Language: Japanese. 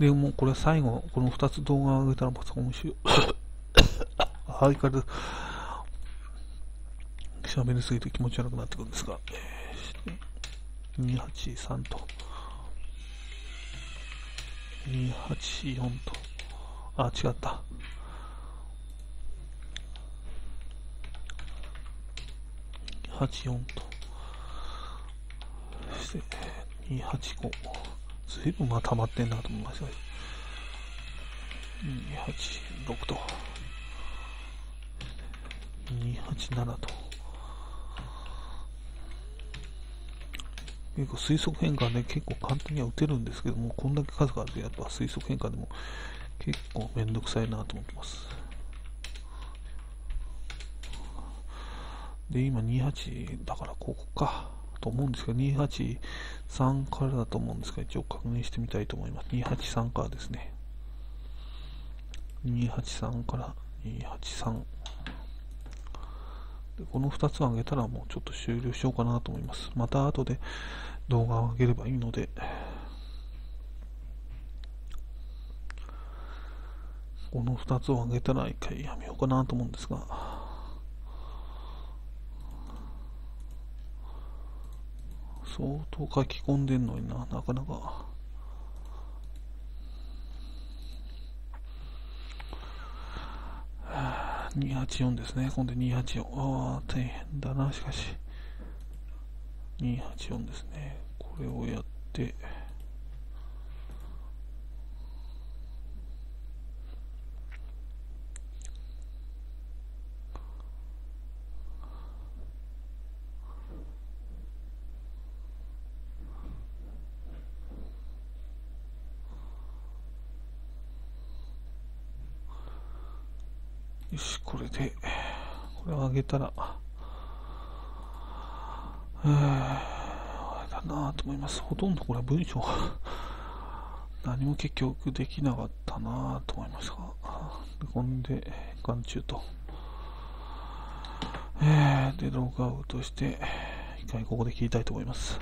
で、もこれ最後、この2つ動画を上げたらパソコン面白い。相変わらず、喋りすぎて気持ち悪くなってくるんですが、えー、283と、284と、あ、違った。284と、そして、285。ずいぶんまあ溜まってんなと思いました。286と、287と、結構推測変化ね、結構簡単には打てるんですけども、こんだけ数があると、やっぱ推測変化でも結構めんどくさいなと思ってます。で、今28だからここかと思うんですけど、283からだと思うんですが、一応確認してみたいと思います。283からですね。283から283。でこの2つを上げたらもうちょっと終了しようかなと思います。また後で動画を上げればいいので、この2つを上げたら一回やめようかなと思うんですが、相当書き込んでんのにな、なかなか。284ですね。今度284。ああ、大変だな、しかし。284ですね。これをやって、よし、これで、これを上げたら、えー、あれだなと思います。ほとんどこれ文章が何も結局できなかったなと思いますが、でこんで、眼中と、えー、で、ログアウトして、一回ここで切りたいと思います。